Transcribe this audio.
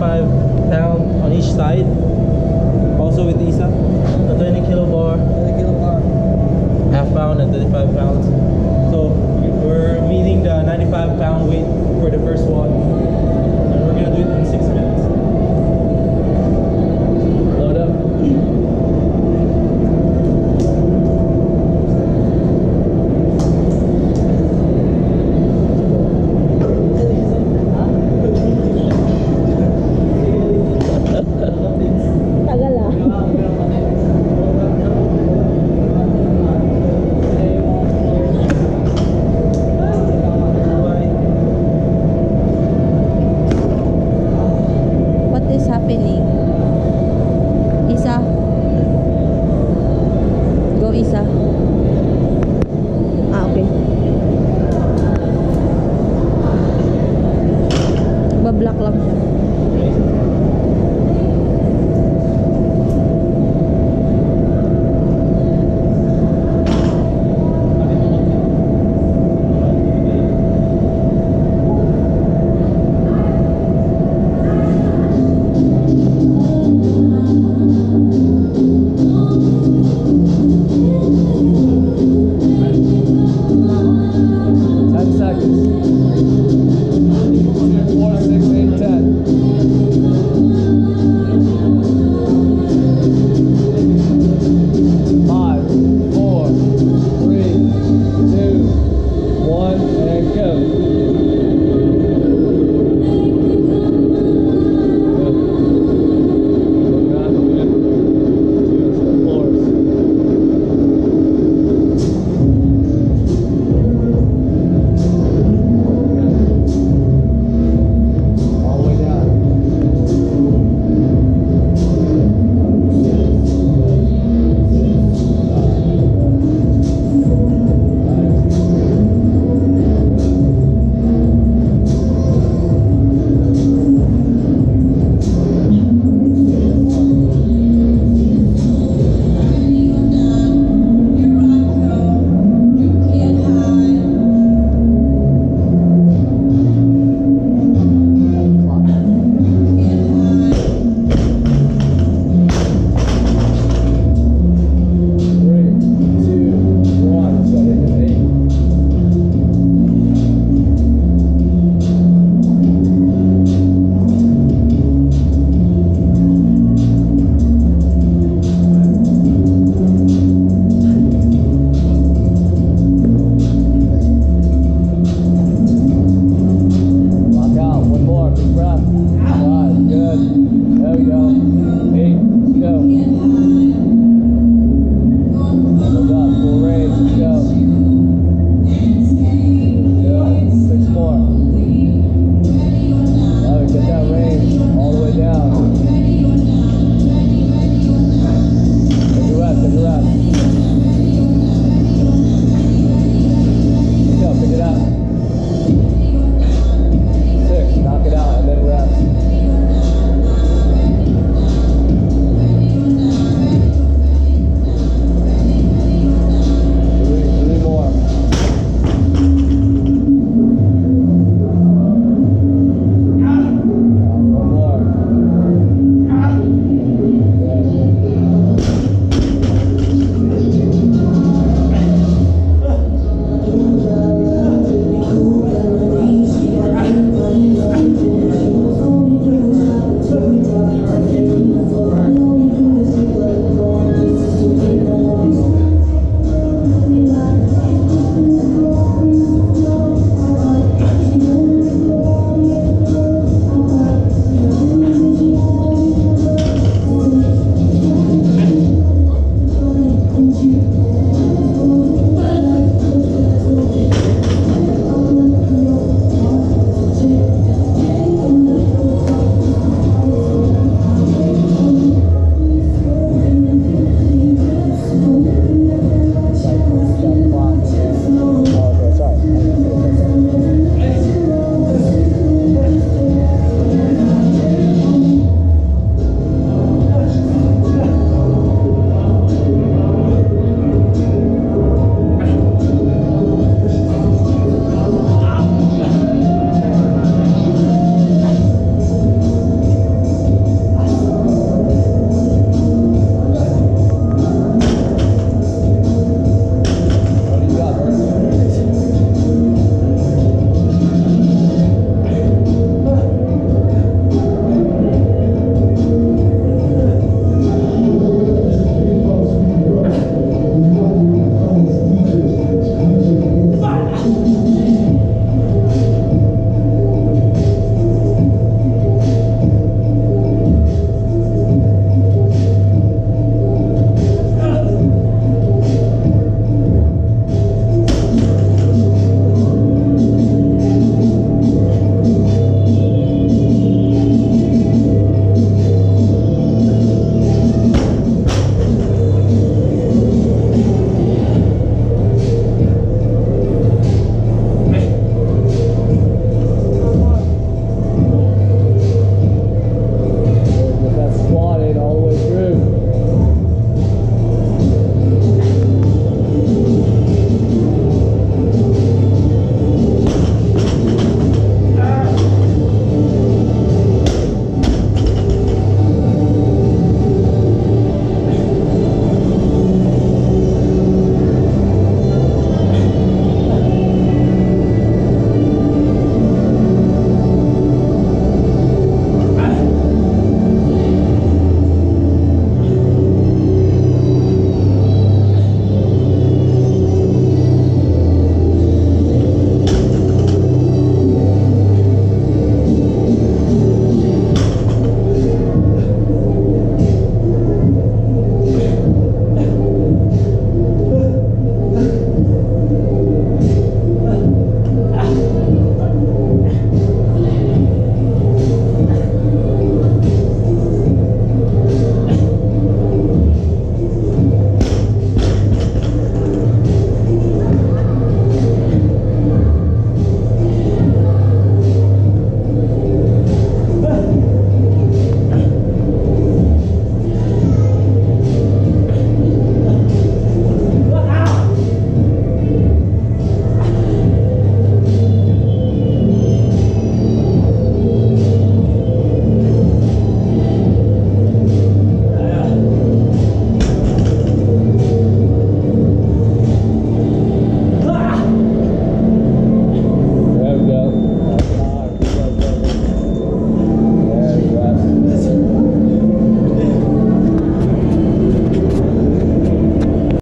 25 pound on each side. Go.